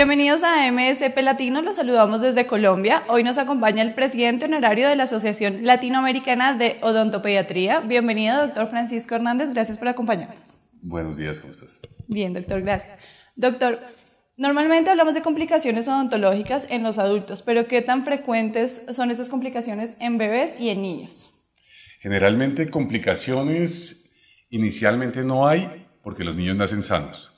Bienvenidos a MSP Latino, los saludamos desde Colombia. Hoy nos acompaña el presidente honorario de la Asociación Latinoamericana de Odontopediatría. Bienvenido, doctor Francisco Hernández, gracias por acompañarnos. Buenos días, ¿cómo estás? Bien, doctor, gracias. Doctor, normalmente hablamos de complicaciones odontológicas en los adultos, pero ¿qué tan frecuentes son esas complicaciones en bebés y en niños? Generalmente complicaciones inicialmente no hay porque los niños nacen sanos.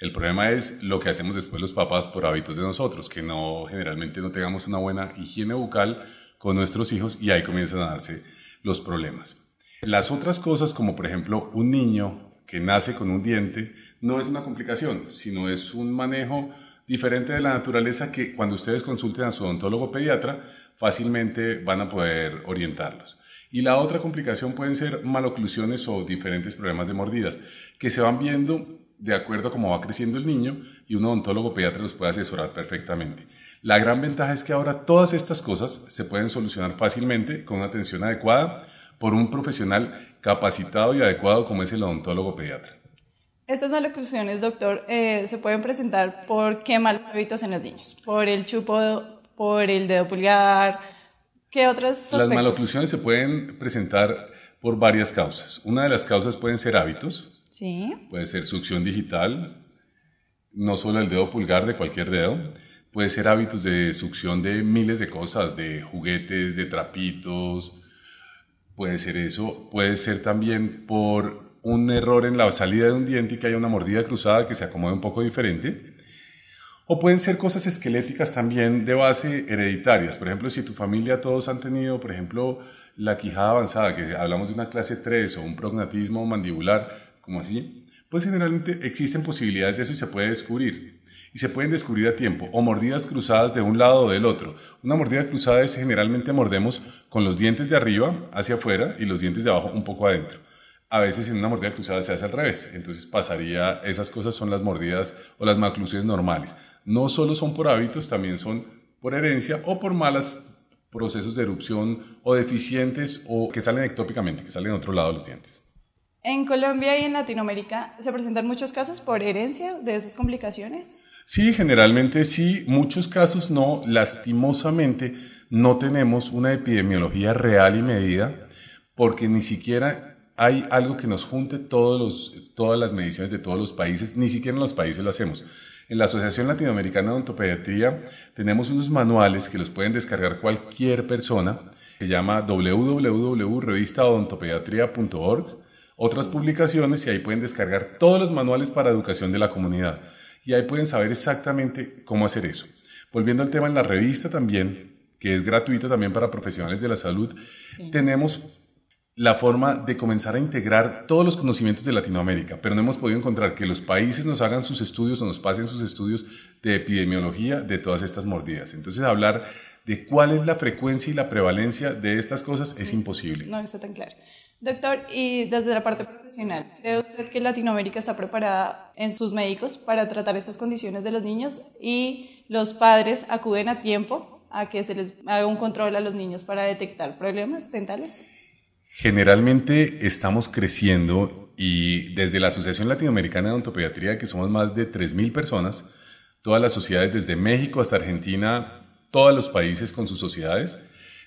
El problema es lo que hacemos después los papás por hábitos de nosotros, que no generalmente no tengamos una buena higiene bucal con nuestros hijos y ahí comienzan a darse los problemas. Las otras cosas, como por ejemplo un niño que nace con un diente, no es una complicación, sino es un manejo diferente de la naturaleza que cuando ustedes consulten a su odontólogo pediatra, fácilmente van a poder orientarlos. Y la otra complicación pueden ser maloclusiones o diferentes problemas de mordidas, que se van viendo de acuerdo a cómo va creciendo el niño y un odontólogo pediatra los puede asesorar perfectamente. La gran ventaja es que ahora todas estas cosas se pueden solucionar fácilmente con una atención adecuada por un profesional capacitado y adecuado como es el odontólogo pediatra. Estas maloclusiones, doctor, eh, se pueden presentar por qué malos hábitos en los niños, por el chupo, por el dedo pulgar, ¿qué otras Las maloclusiones se pueden presentar por varias causas. Una de las causas pueden ser hábitos, Sí. Puede ser succión digital, no solo el dedo pulgar, de cualquier dedo. Puede ser hábitos de succión de miles de cosas, de juguetes, de trapitos. Puede ser eso. Puede ser también por un error en la salida de un diente y que haya una mordida cruzada que se acomode un poco diferente. O pueden ser cosas esqueléticas también de base hereditarias. Por ejemplo, si tu familia todos han tenido, por ejemplo, la quijada avanzada, que hablamos de una clase 3 o un prognatismo mandibular, como así, pues generalmente existen posibilidades de eso y se puede descubrir. Y se pueden descubrir a tiempo, o mordidas cruzadas de un lado o del otro. Una mordida cruzada es generalmente mordemos con los dientes de arriba hacia afuera y los dientes de abajo un poco adentro. A veces en una mordida cruzada se hace al revés, entonces pasaría, esas cosas son las mordidas o las maclusiones normales. No solo son por hábitos, también son por herencia o por malos procesos de erupción o deficientes o que salen ectópicamente, que salen de otro lado de los dientes. En Colombia y en Latinoamérica se presentan muchos casos por herencia de esas complicaciones. Sí, generalmente sí, muchos casos no. Lastimosamente no tenemos una epidemiología real y medida porque ni siquiera hay algo que nos junte todos los, todas las mediciones de todos los países, ni siquiera en los países lo hacemos. En la Asociación Latinoamericana de Odontopediatría tenemos unos manuales que los pueden descargar cualquier persona. Se llama www.revistaodontopediatría.org otras publicaciones y ahí pueden descargar todos los manuales para educación de la comunidad. Y ahí pueden saber exactamente cómo hacer eso. Volviendo al tema en la revista también, que es gratuita también para profesionales de la salud, tenemos la forma de comenzar a integrar todos los conocimientos de Latinoamérica, pero no hemos podido encontrar que los países nos hagan sus estudios o nos pasen sus estudios de epidemiología de todas estas mordidas. Entonces, hablar de cuál es la frecuencia y la prevalencia de estas cosas es imposible. No está tan claro. Doctor, y desde la parte profesional, ¿cree usted que Latinoamérica está preparada en sus médicos para tratar estas condiciones de los niños y los padres acuden a tiempo a que se les haga un control a los niños para detectar problemas dentales? Generalmente estamos creciendo y desde la Asociación Latinoamericana de Odontopediatría, que somos más de 3.000 personas, todas las sociedades desde México hasta Argentina, todos los países con sus sociedades,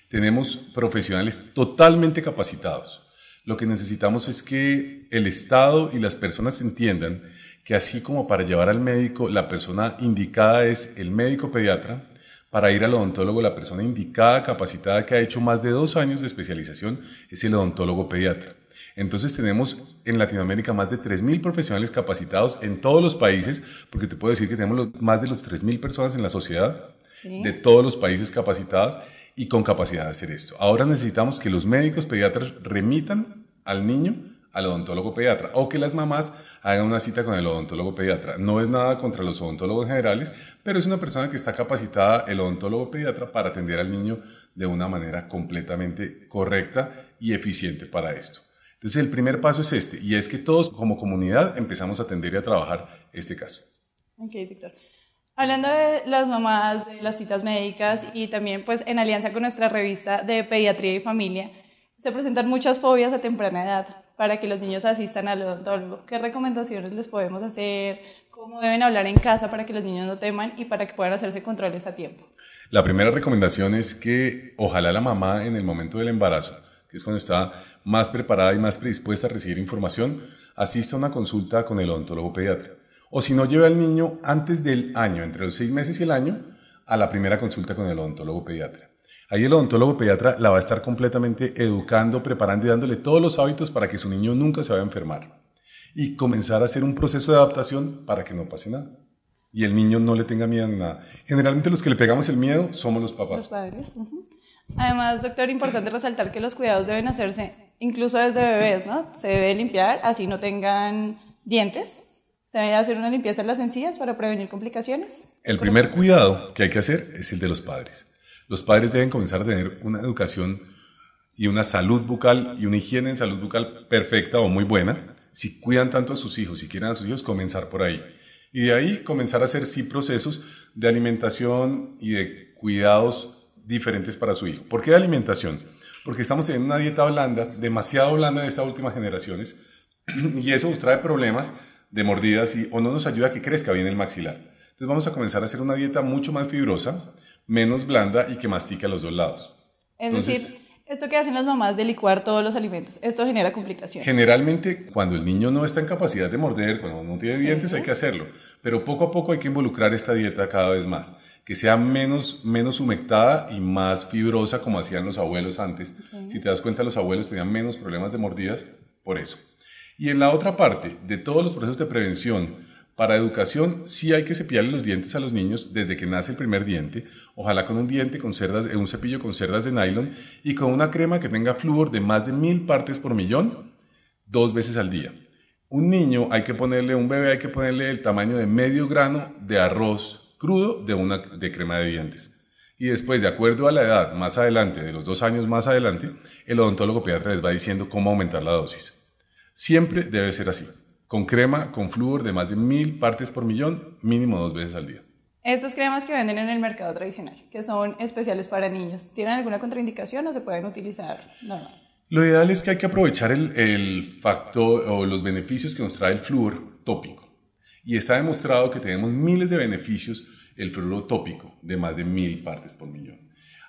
tenemos profesionales totalmente capacitados lo que necesitamos es que el Estado y las personas entiendan que así como para llevar al médico, la persona indicada es el médico pediatra, para ir al odontólogo, la persona indicada, capacitada, que ha hecho más de dos años de especialización, es el odontólogo pediatra. Entonces tenemos en Latinoamérica más de 3.000 profesionales capacitados en todos los países, porque te puedo decir que tenemos más de los 3.000 personas en la sociedad, de todos los países capacitadas, y con capacidad de hacer esto. Ahora necesitamos que los médicos pediatras remitan al niño al odontólogo pediatra o que las mamás hagan una cita con el odontólogo pediatra. No es nada contra los odontólogos generales, pero es una persona que está capacitada, el odontólogo pediatra, para atender al niño de una manera completamente correcta y eficiente para esto. Entonces el primer paso es este, y es que todos como comunidad empezamos a atender y a trabajar este caso. Ok, doctor. Hablando de las mamás, de las citas médicas y también pues en alianza con nuestra revista de Pediatría y Familia, se presentan muchas fobias a temprana edad. para que los niños asistan al odontólogo? ¿Qué recomendaciones les podemos hacer? ¿Cómo deben hablar en casa para que los niños no teman y para que puedan hacerse controles a tiempo? La primera recomendación es que ojalá la mamá en el momento del embarazo, que es cuando está más preparada y más predispuesta a recibir información, asista a una consulta con el odontólogo pediatra. O si no, lleve al niño antes del año, entre los seis meses y el año, a la primera consulta con el odontólogo pediatra. Ahí el odontólogo pediatra la va a estar completamente educando, preparando y dándole todos los hábitos para que su niño nunca se vaya a enfermar. Y comenzar a hacer un proceso de adaptación para que no pase nada. Y el niño no le tenga miedo ni nada. Generalmente los que le pegamos el miedo somos los papás. Los padres. Además, doctor, importante resaltar que los cuidados deben hacerse incluso desde bebés, ¿no? Se debe limpiar, así no tengan dientes. Se debe hacer una limpieza en las encías para prevenir complicaciones. El primer cuidado que hay que hacer es el de los padres. Los padres deben comenzar a tener una educación y una salud bucal y una higiene en salud bucal perfecta o muy buena. Si cuidan tanto a sus hijos, si quieren a sus hijos, comenzar por ahí. Y de ahí comenzar a hacer sí procesos de alimentación y de cuidados diferentes para su hijo. ¿Por qué de alimentación? Porque estamos teniendo una dieta blanda, demasiado blanda de estas últimas generaciones, y eso nos trae problemas de mordidas y o no nos ayuda a que crezca bien el maxilar. Entonces vamos a comenzar a hacer una dieta mucho más fibrosa, menos blanda y que mastique a los dos lados. Es decir, esto que hacen las mamás de licuar todos los alimentos, esto genera complicaciones. Generalmente, cuando el niño no está en capacidad de morder, cuando no tiene dientes, hay que hacerlo. Pero poco a poco hay que involucrar esta dieta cada vez más. Que sea menos, menos humectada y más fibrosa como hacían los abuelos antes. Si te das cuenta, los abuelos tenían menos problemas de mordidas por eso. Y en la otra parte, de todos los procesos de prevención, para educación sí hay que cepillarle los dientes a los niños desde que nace el primer diente, ojalá con un diente con cerdas, un cepillo con cerdas de nylon y con una crema que tenga flúor de más de mil partes por millón dos veces al día. Un niño hay que ponerle, un bebé hay que ponerle el tamaño de medio grano de arroz crudo de una de crema de dientes. Y después, de acuerdo a la edad, más adelante, de los dos años más adelante, el odontólogo pediatra les va diciendo cómo aumentar la dosis. Siempre debe ser así con crema con flúor de más de mil partes por millón, mínimo dos veces al día. Estas cremas que venden en el mercado tradicional, que son especiales para niños, ¿tienen alguna contraindicación o se pueden utilizar normal? Lo ideal es que hay que aprovechar el, el factor o los beneficios que nos trae el flúor tópico. Y está demostrado que tenemos miles de beneficios el flúor tópico de más de mil partes por millón.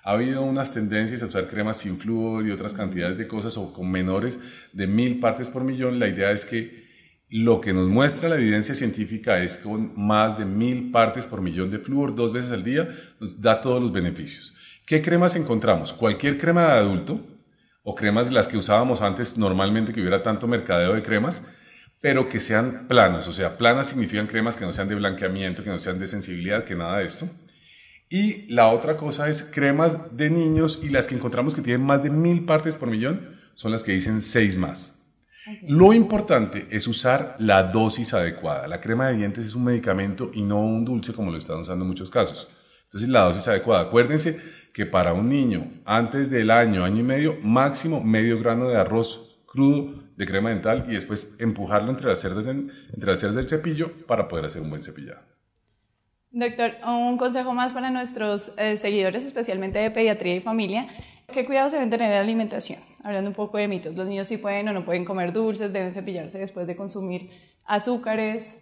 Ha habido unas tendencias a usar cremas sin flúor y otras cantidades de cosas o con menores de mil partes por millón. La idea es que lo que nos muestra la evidencia científica es con más de mil partes por millón de flúor dos veces al día nos da todos los beneficios. ¿Qué cremas encontramos? Cualquier crema de adulto o cremas las que usábamos antes normalmente que hubiera tanto mercadeo de cremas, pero que sean planas. O sea, planas significan cremas que no sean de blanqueamiento, que no sean de sensibilidad, que nada de esto. Y la otra cosa es cremas de niños y las que encontramos que tienen más de mil partes por millón son las que dicen seis más. Lo importante es usar la dosis adecuada. La crema de dientes es un medicamento y no un dulce como lo están usando en muchos casos. Entonces la dosis adecuada. Acuérdense que para un niño antes del año, año y medio, máximo medio grano de arroz crudo de crema dental y después empujarlo entre las cerdas, entre las cerdas del cepillo para poder hacer un buen cepillado. Doctor, un consejo más para nuestros eh, seguidores, especialmente de pediatría y familia. ¿Qué cuidados deben tener en la alimentación? Hablando un poco de mitos, los niños sí pueden o no pueden comer dulces, deben cepillarse después de consumir azúcares.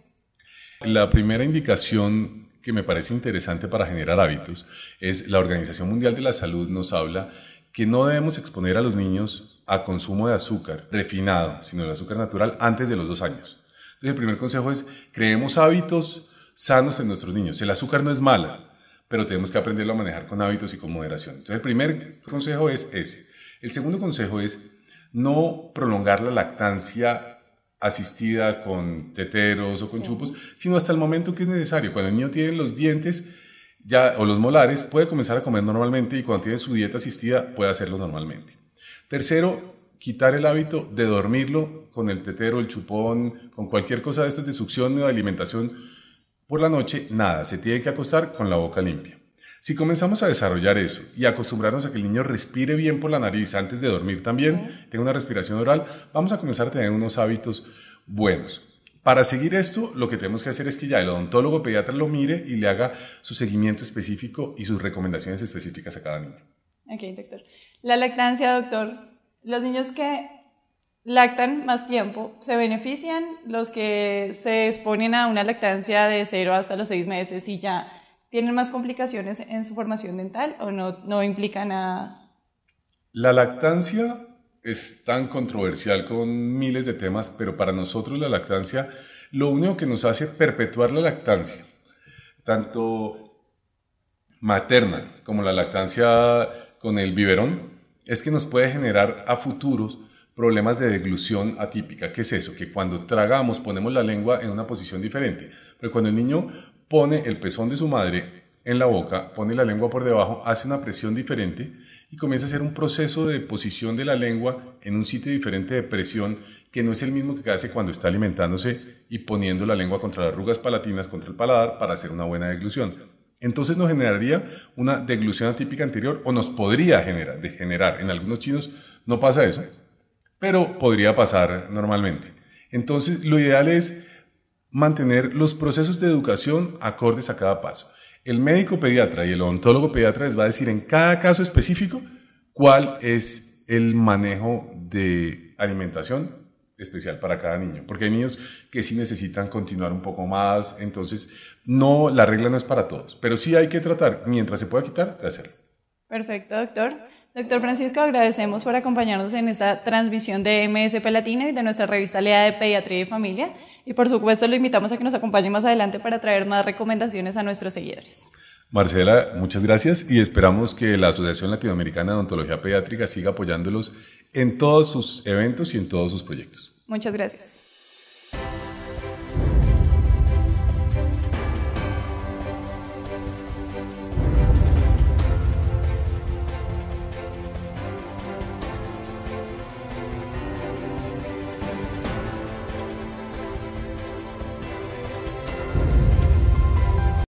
La primera indicación que me parece interesante para generar hábitos es la Organización Mundial de la Salud nos habla que no debemos exponer a los niños a consumo de azúcar refinado, sino el azúcar natural antes de los dos años. Entonces el primer consejo es creemos hábitos sanos en nuestros niños. El azúcar no es mala, pero tenemos que aprenderlo a manejar con hábitos y con moderación. Entonces, el primer consejo es ese. El segundo consejo es no prolongar la lactancia asistida con teteros o con chupos, sino hasta el momento que es necesario. Cuando el niño tiene los dientes ya, o los molares, puede comenzar a comer normalmente y cuando tiene su dieta asistida puede hacerlo normalmente. Tercero, quitar el hábito de dormirlo con el tetero, el chupón, con cualquier cosa de estas de succión o de alimentación por la noche, nada, se tiene que acostar con la boca limpia. Si comenzamos a desarrollar eso y acostumbrarnos a que el niño respire bien por la nariz antes de dormir también, tenga una respiración oral, vamos a comenzar a tener unos hábitos buenos. Para seguir esto, lo que tenemos que hacer es que ya el odontólogo pediatra lo mire y le haga su seguimiento específico y sus recomendaciones específicas a cada niño. Ok, doctor. La lactancia, doctor. Los niños que lactan más tiempo, ¿se benefician los que se exponen a una lactancia de 0 hasta los 6 meses y ya tienen más complicaciones en su formación dental o no, no implica nada? La lactancia es tan controversial con miles de temas, pero para nosotros la lactancia, lo único que nos hace perpetuar la lactancia, tanto materna como la lactancia con el biberón, es que nos puede generar a futuros problemas de deglución atípica. ¿Qué es eso? Que cuando tragamos ponemos la lengua en una posición diferente. Pero cuando el niño pone el pezón de su madre en la boca, pone la lengua por debajo, hace una presión diferente y comienza a hacer un proceso de posición de la lengua en un sitio diferente de presión que no es el mismo que hace cuando está alimentándose y poniendo la lengua contra las arrugas palatinas, contra el paladar, para hacer una buena deglución. Entonces nos generaría una deglución atípica anterior o nos podría generar, de generar. En algunos chinos no pasa eso, pero podría pasar normalmente. Entonces, lo ideal es mantener los procesos de educación acordes a cada paso. El médico pediatra y el odontólogo pediatra les va a decir en cada caso específico cuál es el manejo de alimentación especial para cada niño, porque hay niños que sí necesitan continuar un poco más, entonces no, la regla no es para todos, pero sí hay que tratar, mientras se pueda quitar, de hacerlo. Perfecto, doctor. Doctor Francisco, agradecemos por acompañarnos en esta transmisión de MSP Latina y de nuestra revista Lea de Pediatría y Familia. Y por supuesto, lo invitamos a que nos acompañe más adelante para traer más recomendaciones a nuestros seguidores. Marcela, muchas gracias y esperamos que la Asociación Latinoamericana de Odontología Pediátrica siga apoyándolos en todos sus eventos y en todos sus proyectos. Muchas gracias.